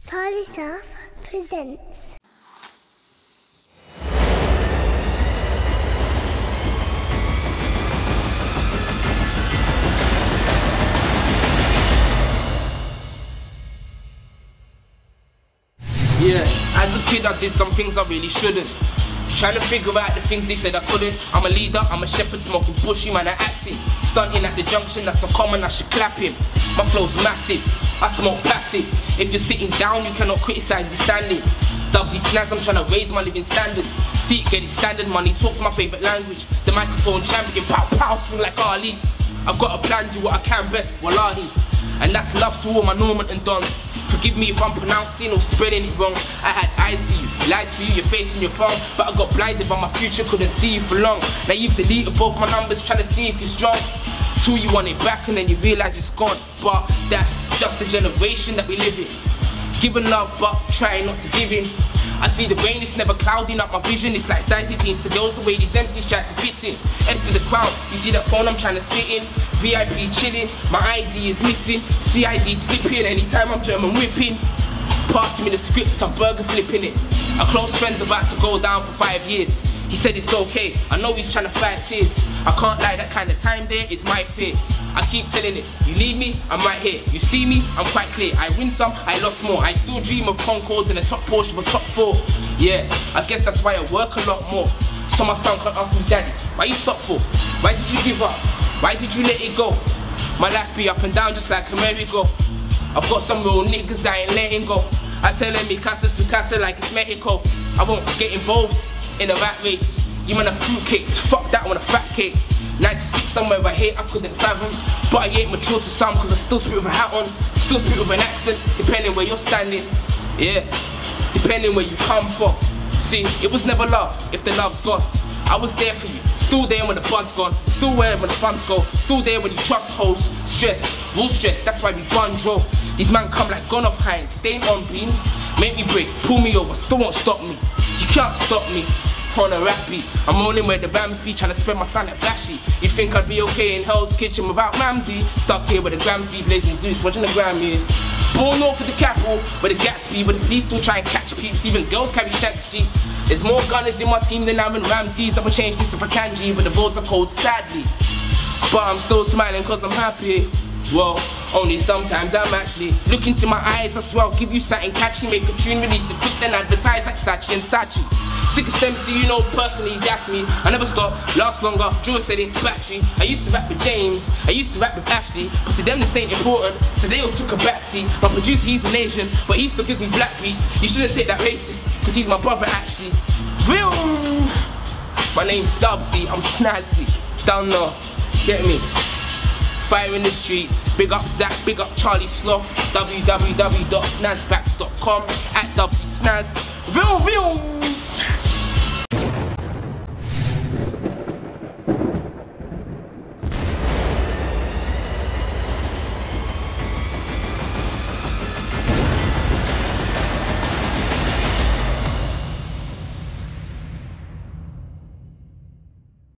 Sloth presents. Yeah, as a kid I did some things I really shouldn't. Trying to figure out the things they said I couldn't. I'm a leader, I'm a shepherd, smoking bushy, man, I acting. Stunting at the junction, that's so common, I should clap him. My flow's massive, I smoke passive. If you're sitting down, you cannot criticize the standing. Dubzy snaz, I'm trying to raise my living standards. Seat getting standard money, talks my favorite language. The microphone champion, pow pow, swing like Ali. I've got a plan, do what I can best, wallahi. And that's love to all my Norman and Dons. Forgive me if I'm pronouncing or spreading it wrong. I had eyes for you, lies for you, your face and your phone. But I got blinded by my future, couldn't see you for long. Now you've deleted both my numbers, trying to see if you're strong. You want it back and then you realize it's gone. But that's just the generation that we live in. Giving love, but trying not to give in. I see the rain, it's never clouding up my vision. It's like sighted jeans, the girls, the way these MCs try to fit in. To the crowd, you see that phone I'm trying to sit in. VIP chilling, my ID is missing. CID slipping, anytime I'm German whipping. Passing me the script, I'm burger flipping it. A close friend's about to go down for five years. He said it's okay, I know he's trying to fight tears. I can't lie, that kind of time there is my fear. I keep telling it, you need me, I'm right here. You see me, I'm quite clear. I win some, I lost more. I still dream of Concordes and a top Porsche a top four. Yeah, I guess that's why I work a lot more. So my son can ask me, Daddy, why you stop for? Why did you give up? Why did you let it go? My life be up and down just like a merry-go. I've got some real niggas I ain't letting go. I tell them me casa su casa like it's Mexico. I won't get involved in a rat race. You man a fruit cakes, fuck that one a fat cake. 96 somewhere I hate I couldn't fathom. But I ain't mature to some cause I still speak with a hat on. Still speak with an accent, depending where you're standing. Yeah, depending where you come from. See, it was never love if the love's gone. I was there for you, still there when the fun's gone, still there when the funds go, still there when you trust hoes. Stress, real stress, that's why we draw. These man come like gone off hinds, they on beans. Make me break, pull me over, still won't stop me. Can't stop me on a rap beat. I'm rolling where the Rams be, trying to spread my sound like flashy. You think I'd be okay in Hell's Kitchen without Mamsie? Stuck here where the Grams be blazing loose, watching the Grammys. Born north of the capital, where the Gatsby, where the police still try and catch peeps, even girls carry shanks, G. There's more gunners in my team than I'm in Ramses. I would change this if I can, G, but the votes are cold, sadly. But I'm still smiling cause I'm happy. Well, only sometimes I'm actually Look into my eyes, I swear I'll give you something catchy Make a tune, release it quick, then advertise like Saatchi and Saatchi Sick of stems, do you know personally, that's me. I never stop, last longer, Drew said it's battery I used to rap with James, I used to rap with Ashley. But to them this ain't important, so they all took a backseat. My producer, he's an Asian, but he still gives me black beats. You shouldn't take that racist, cause he's my brother actually Vroom! My name's Dubzy, I'm snazzy, down there, get me Fire in the streets, big up Zach, big up Charlie Sloth, www.snazbacks.com, at Dubzy Snaz. Vroom, vroom.